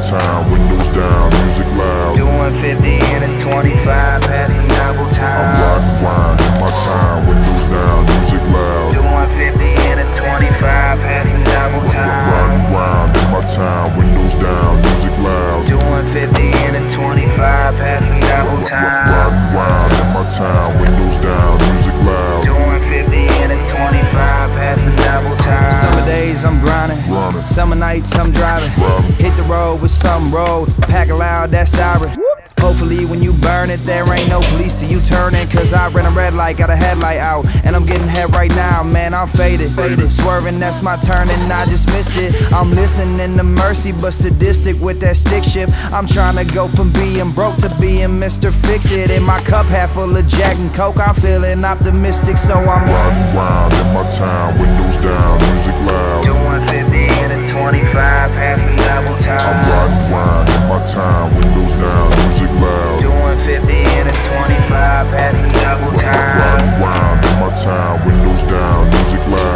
time, windows down, music loud. Doing 50 and a 25, passing double I'm riding wine in my time, windows down, music loud. Doing 50 and a 25, passing double I'm riding wine in my time, windows down, music loud. Doing 50 and a 25, passing double time. Riding wine in my time, windows down, music loud. I'm grinding, Grinding. summer nights I'm driving. Hit the road with some road, pack a loud, that's siren. Hopefully when you burn it, there ain't no police till you turn it. Cause I ran a red light, got a headlight out, and I'm getting head right now, man, I'm faded. Swerving, that's my turn, and I just missed it. I'm listening to mercy, but sadistic with that stick shift. I'm trying to go from being broke to being Mr. Fix It. In my cup half full of Jack and Coke, I'm feeling optimistic, so I'm Riding wine in my time, time, windows down, music loud. Doing 50 and a 25, passing double time. Riding wine in my time, windows down, music loud.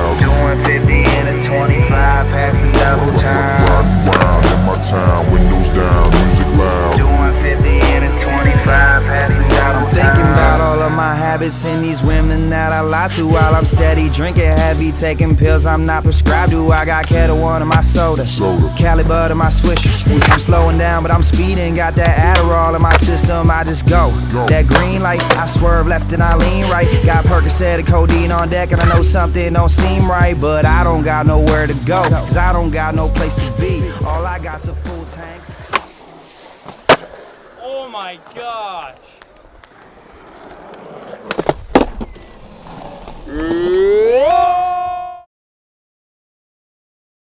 Habits and these women that I lie to while I'm steady drinking heavy, taking pills I'm not prescribed to. I got Ketel One in my soda, Soda. Cali Bud in my swisher. I'm slowing down, but I'm speeding. Got that Adderall in my system. I just go. Go. That green light, I swerve left and I lean right. Got Percocet and codeine on deck, and I know something don't seem right, but I don't got nowhere to go. Cause I don't got no place to be. All I got's a full tank. Oh my gosh.